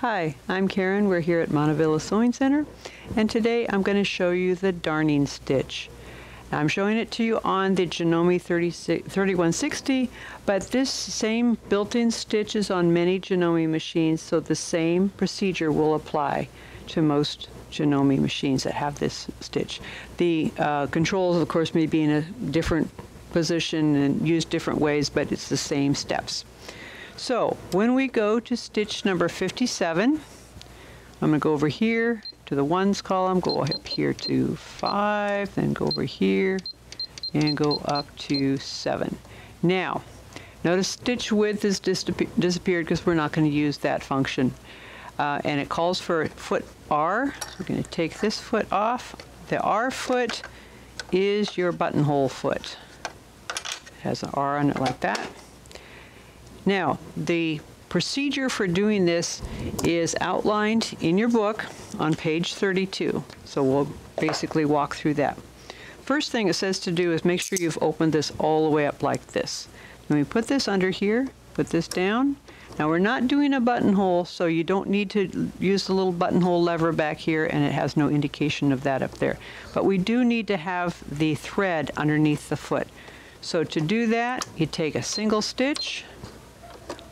Hi, I'm Karen. We're here at Montavilla Sewing Center, and today I'm going to show you the darning stitch. I'm showing it to you on the Janome 3160, but this same built-in stitch is on many Janome machines, so the same procedure will apply to most Janome machines that have this stitch. The uh, controls, of course, may be in a different position and used different ways, but it's the same steps. So when we go to stitch number 57, I'm going to go over here to the ones column, go up here to five, then go over here and go up to seven. Now, notice stitch width has disappeared because we're not going to use that function. Uh, and it calls for foot R. We're going to take this foot off. The R foot is your buttonhole foot. It has an R on it like that. Now, the procedure for doing this is outlined in your book on page 32. So we'll basically walk through that. First thing it says to do is make sure you've opened this all the way up like this. Then we put this under here, put this down. Now we're not doing a buttonhole, so you don't need to use the little buttonhole lever back here and it has no indication of that up there. But we do need to have the thread underneath the foot. So to do that, you take a single stitch,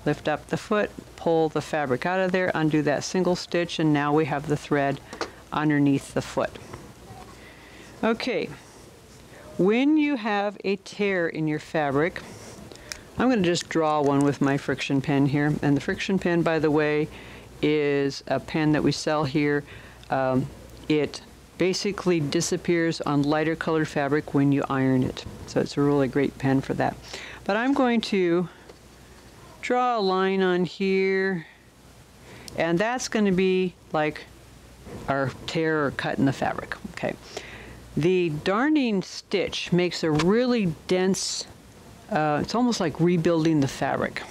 lift up the foot, pull the fabric out of there, undo that single stitch, and now we have the thread underneath the foot. Okay, when you have a tear in your fabric, I'm going to just draw one with my friction pen here. And the friction pen, by the way, is a pen that we sell here. Um, it basically disappears on lighter colored fabric when you iron it. So it's a really great pen for that. But I'm going to draw a line on here and that's going to be like our tear or cut in the fabric okay? The darning stitch makes a really dense uh, it's almost like rebuilding the fabric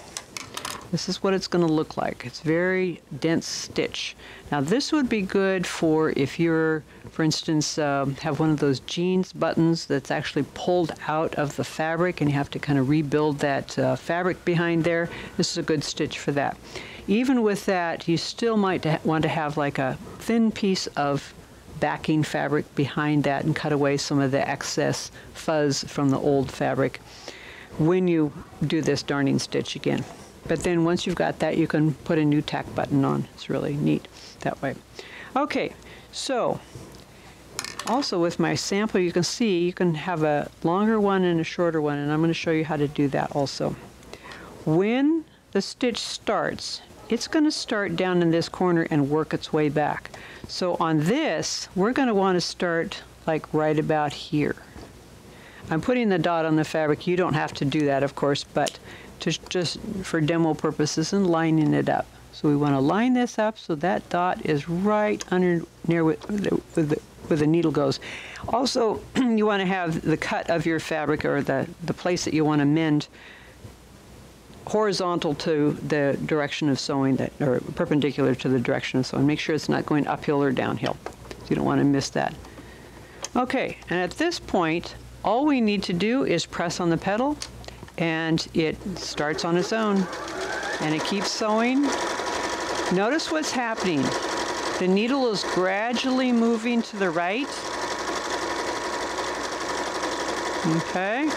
this is what it's going to look like. It's very dense stitch. Now this would be good for if you're, for instance, uh, have one of those jeans buttons that's actually pulled out of the fabric and you have to kind of rebuild that uh, fabric behind there. This is a good stitch for that. Even with that, you still might want to have like a thin piece of backing fabric behind that and cut away some of the excess fuzz from the old fabric when you do this darning stitch again. But then once you've got that, you can put a new tack button on. It's really neat that way. Okay, so also with my sample, you can see you can have a longer one and a shorter one, and I'm going to show you how to do that also. When the stitch starts, it's going to start down in this corner and work its way back. So on this, we're going to want to start like right about here. I'm putting the dot on the fabric. You don't have to do that, of course, but to just for demo purposes and lining it up. So we want to line this up so that dot is right under near where the, where the needle goes. Also, you want to have the cut of your fabric or the, the place that you want to mend horizontal to the direction of sewing that or perpendicular to the direction of sewing. Make sure it's not going uphill or downhill. So you don't want to miss that. Okay, and at this point, all we need to do is press on the pedal and it starts on its own and it keeps sewing. Notice what's happening. The needle is gradually moving to the right. Okay.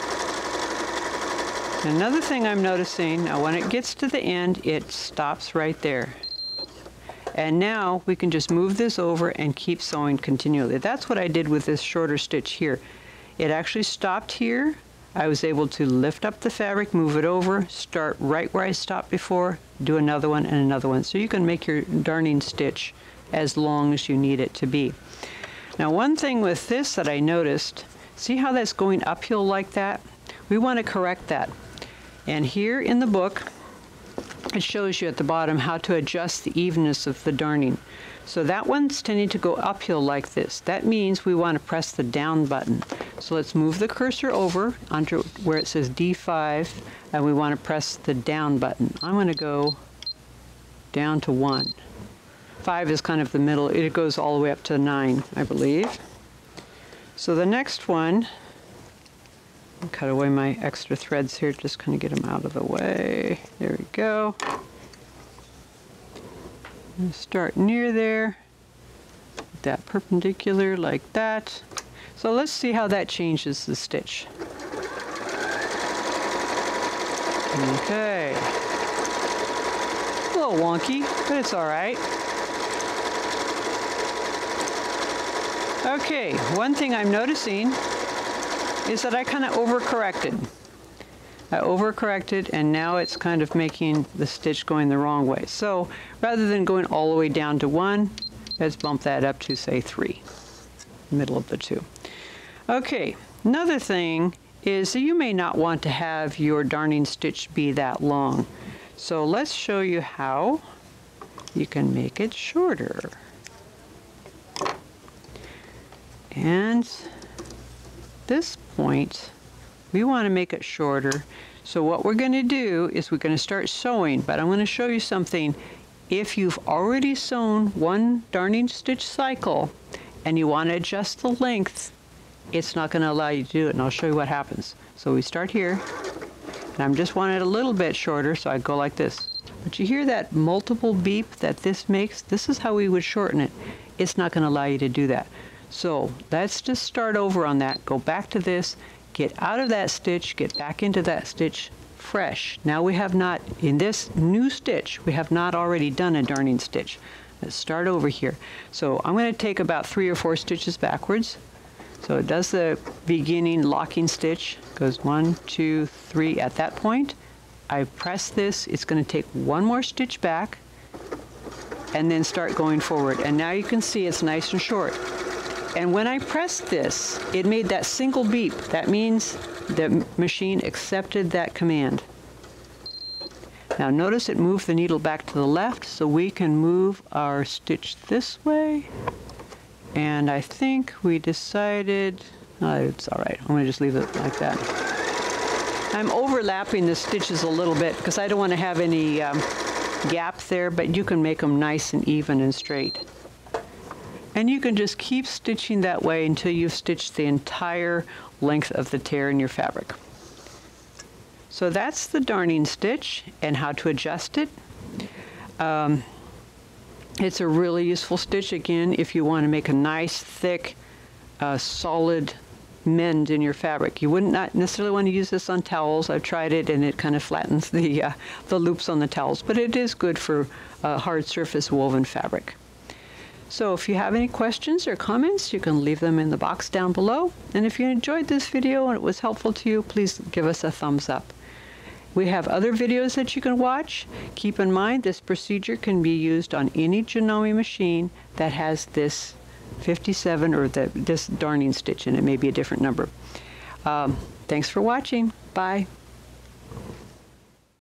Another thing I'm noticing, now when it gets to the end, it stops right there. And now we can just move this over and keep sewing continually. That's what I did with this shorter stitch here. It actually stopped here, I was able to lift up the fabric, move it over, start right where I stopped before, do another one and another one. So you can make your darning stitch as long as you need it to be. Now one thing with this that I noticed, see how that's going uphill like that? We want to correct that. And here in the book, it shows you at the bottom how to adjust the evenness of the darning. So that one's tending to go uphill like this. That means we want to press the down button. So let's move the cursor over onto where it says D5 and we want to press the down button. I'm going to go down to 1. 5 is kind of the middle. It goes all the way up to 9, I believe. So the next one, cut away my extra threads here, just kind of get them out of the way. There we go. Start near there, that perpendicular like that. So let's see how that changes the stitch. Okay. A little wonky, but it's all right. Okay, one thing I'm noticing is that I kind of overcorrected. I overcorrected and now it's kind of making the stitch going the wrong way. So rather than going all the way down to one, let's bump that up to say three, middle of the two. Okay, another thing is that you may not want to have your darning stitch be that long. So let's show you how you can make it shorter. And this point, we want to make it shorter. So what we're going to do is we're going to start sewing, but I'm going to show you something. If you've already sewn one darning stitch cycle and you want to adjust the length, it's not going to allow you to do it, and I'll show you what happens. So we start here, and I'm just wanting it a little bit shorter, so I go like this. But you hear that multiple beep that this makes? This is how we would shorten it. It's not going to allow you to do that. So let's just start over on that. Go back to this, get out of that stitch, get back into that stitch fresh. Now we have not, in this new stitch, we have not already done a darning stitch. Let's start over here. So I'm going to take about three or four stitches backwards. So it does the beginning locking stitch, goes one, two, three. At that point, I press this, it's going to take one more stitch back and then start going forward. And now you can see it's nice and short. And when I pressed this, it made that single beep. That means the machine accepted that command. Now notice it moved the needle back to the left, so we can move our stitch this way and I think we decided, oh, it's all right. I'm to just leave it like that. I'm overlapping the stitches a little bit because I don't want to have any um, gap there, but you can make them nice and even and straight. And you can just keep stitching that way until you've stitched the entire length of the tear in your fabric. So that's the darning stitch and how to adjust it. Um, it's a really useful stitch again if you want to make a nice thick uh, solid mend in your fabric. You wouldn't not necessarily want to use this on towels. I've tried it and it kind of flattens the, uh, the loops on the towels, but it is good for uh, hard surface woven fabric. So if you have any questions or comments, you can leave them in the box down below. And if you enjoyed this video and it was helpful to you, please give us a thumbs up. We have other videos that you can watch. Keep in mind this procedure can be used on any Janome machine that has this 57 or the, this darning stitch and it may be a different number. Um, thanks for watching. Bye.